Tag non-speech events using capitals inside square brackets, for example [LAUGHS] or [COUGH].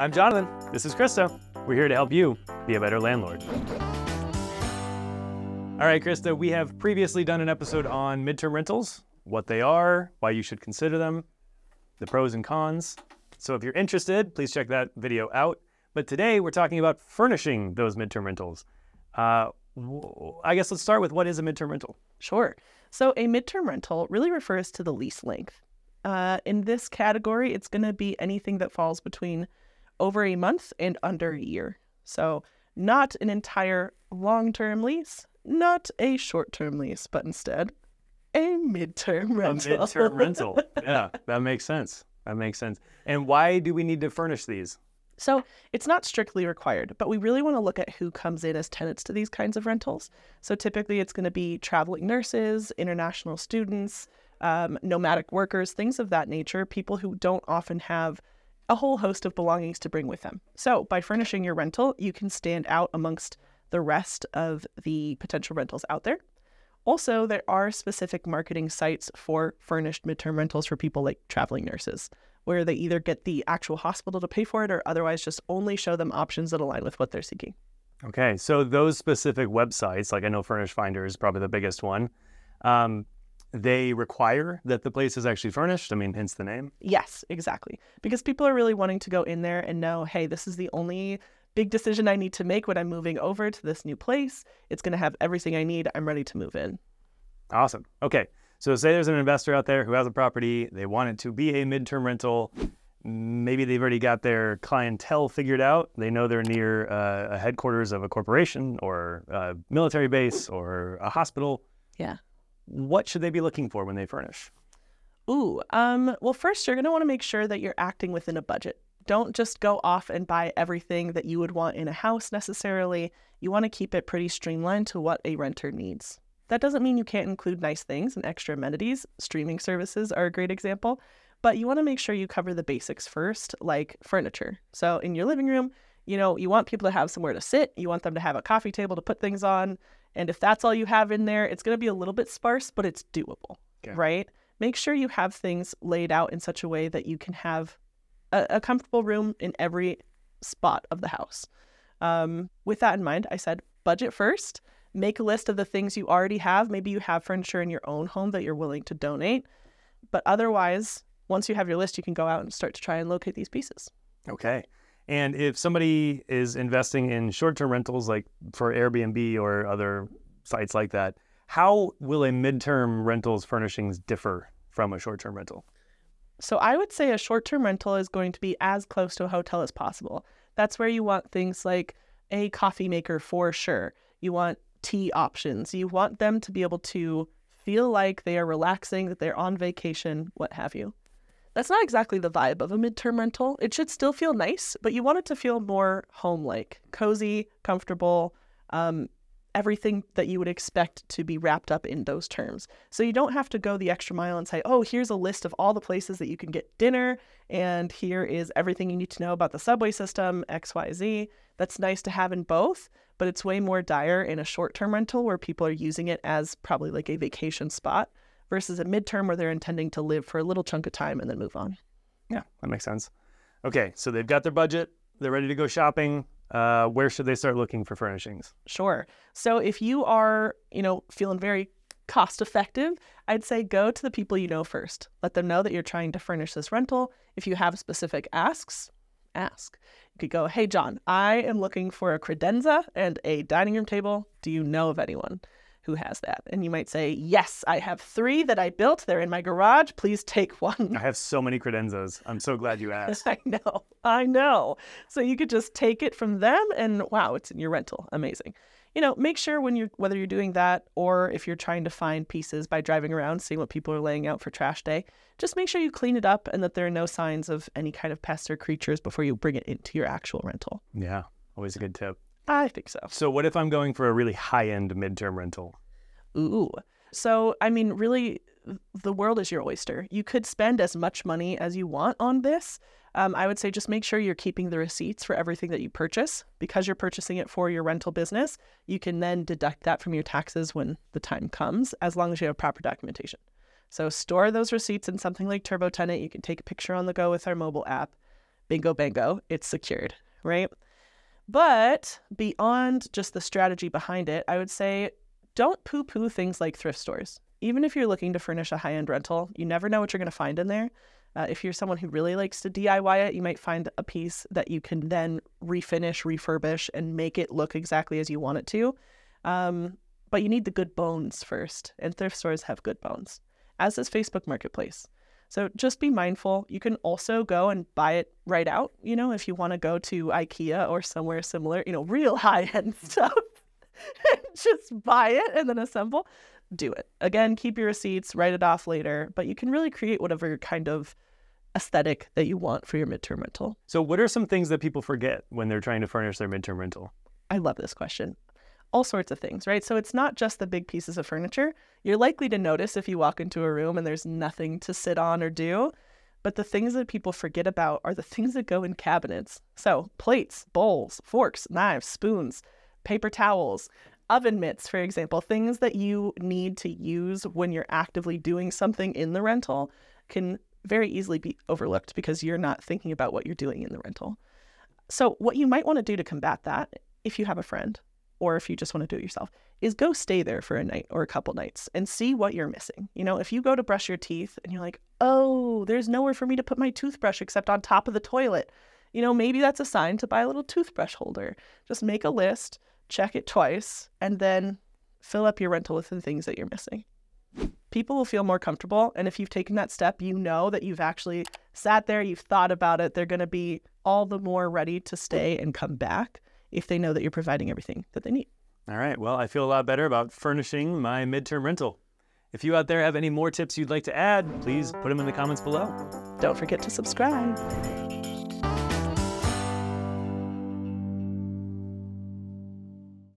I'm Jonathan. This is Krista. We're here to help you be a better landlord. All right, Krista, we have previously done an episode on midterm rentals, what they are, why you should consider them, the pros and cons. So if you're interested, please check that video out. But today we're talking about furnishing those midterm rentals. Uh, I guess let's start with what is a midterm rental? Sure. So a midterm rental really refers to the lease length. Uh, in this category, it's going to be anything that falls between over a month and under a year. So, not an entire long term lease, not a short term lease, but instead a midterm rental. A midterm rental. [LAUGHS] Yeah, that makes sense. That makes sense. And why do we need to furnish these? So it's not strictly required, but we really want to look at who comes in as tenants to these kinds of rentals. So typically it's going to be traveling nurses, international students, um, nomadic workers, things of that nature, people who don't often have a whole host of belongings to bring with them. So by furnishing your rental, you can stand out amongst the rest of the potential rentals out there. Also, there are specific marketing sites for furnished midterm rentals for people like traveling nurses, where they either get the actual hospital to pay for it or otherwise just only show them options that align with what they're seeking. Okay, so those specific websites, like I know Furnish Finder is probably the biggest one. Um, they require that the place is actually furnished. I mean, hence the name. Yes, exactly. Because people are really wanting to go in there and know, hey, this is the only big decision I need to make when I'm moving over to this new place. It's going to have everything I need. I'm ready to move in. Awesome. Okay. So, say there's an investor out there who has a property, they want it to be a midterm rental. Maybe they've already got their clientele figured out. They know they're near uh, a headquarters of a corporation or a military base or a hospital. Yeah what should they be looking for when they furnish? Ooh, um, well, first, you're going to want to make sure that you're acting within a budget. Don't just go off and buy everything that you would want in a house necessarily. You want to keep it pretty streamlined to what a renter needs. That doesn't mean you can't include nice things and extra amenities. Streaming services are a great example, but you want to make sure you cover the basics first, like furniture. So, in your living room, you know, you want people to have somewhere to sit, you want them to have a coffee table to put things on, and if that's all you have in there, it's going to be a little bit sparse, but it's doable, okay. right? Make sure you have things laid out in such a way that you can have a, a comfortable room in every spot of the house. Um, with that in mind, I said budget first. Make a list of the things you already have. Maybe you have furniture in your own home that you're willing to donate. But otherwise, once you have your list, you can go out and start to try and locate these pieces. Okay. And if somebody is investing in short term rentals, like for Airbnb or other sites like that, how will a midterm rentals furnishings differ from a short term rental? So I would say a short term rental is going to be as close to a hotel as possible. That's where you want things like a coffee maker for sure. You want tea options. You want them to be able to feel like they are relaxing, that they're on vacation, what have you. That's not exactly the vibe of a midterm rental. It should still feel nice, but you want it to feel more home like, cozy, comfortable, um, everything that you would expect to be wrapped up in those terms. So you don't have to go the extra mile and say, oh, here's a list of all the places that you can get dinner, and here is everything you need to know about the subway system, XYZ. That's nice to have in both, but it's way more dire in a short term rental where people are using it as probably like a vacation spot versus a midterm where they're intending to live for a little chunk of time and then move on. Yeah, that makes sense. Okay, so they've got their budget, they're ready to go shopping. Uh, where should they start looking for furnishings? Sure. So if you are, you know, feeling very cost effective, I'd say go to the people you know first. Let them know that you're trying to furnish this rental. If you have specific asks, ask. You could go, Hey, John, I am looking for a credenza and a dining room table. Do you know of anyone? Who has that. And you might say, Yes, I have three that I built. They're in my garage. Please take one. I have so many credenzas. I'm so glad you asked. [LAUGHS] I know. I know. So you could just take it from them and wow, it's in your rental. Amazing. You know, make sure when you're whether you're doing that or if you're trying to find pieces by driving around, seeing what people are laying out for trash day, just make sure you clean it up and that there are no signs of any kind of pests or creatures before you bring it into your actual rental. Yeah, always a good tip. I think so. So, what if I'm going for a really high end midterm rental? Ooh. So, I mean, really, the world is your oyster. You could spend as much money as you want on this. Um, I would say just make sure you're keeping the receipts for everything that you purchase because you're purchasing it for your rental business. You can then deduct that from your taxes when the time comes, as long as you have proper documentation. So store those receipts in something like TurboTenant. You can take a picture on the go with our mobile app. Bingo, bango, it's secured, right? But beyond just the strategy behind it, I would say don't poo poo things like thrift stores. Even if you're looking to furnish a high end rental, you never know what you're going to find in there. Uh, if you're someone who really likes to DIY it, you might find a piece that you can then refinish, refurbish, and make it look exactly as you want it to. Um, but you need the good bones first, and thrift stores have good bones, as does Facebook Marketplace. So just be mindful. You can also go and buy it right out, you know, if you want to go to IKEA or somewhere similar, you know, real [LAUGHS] high end stuff. [LAUGHS] just buy it and then assemble. Do it. Again, keep your receipts, write it off later, but you can really create whatever kind of aesthetic that you want for your midterm rental. So, what are some things that people forget when they're trying to furnish their midterm rental? I love this question all sorts of things, right? So it's not just the big pieces of furniture. You're likely to notice if you walk into a room and there's nothing to sit on or do. But the things that people forget about are the things that go in cabinets. So plates, bowls, forks, knives, spoons, paper towels, oven mitts, for example, things that you need to use when you're actively doing something in the rental can very easily be overlooked because you're not thinking about what you're doing in the rental. So, what you might want to do to combat that, if you have a friend or if you just want to do it yourself, is go stay there for a night or a couple nights and see what you're missing. You know, if you go to brush your teeth and you're like, oh, there's nowhere for me to put my toothbrush except on top of the toilet, you know, maybe that's a sign to buy a little toothbrush holder. Just make a list, check it twice, and then fill up your rental with the things that you're missing. People will feel more comfortable. And if you've taken that step, you know that you've actually sat there, you've thought about it. They're going to be all the more ready to stay and come back if they know that you're providing everything that they need. All right. Well, I feel a lot better about furnishing my midterm rental. If you out there have any more tips you'd like to add, please put them in the comments below. Don't forget to subscribe.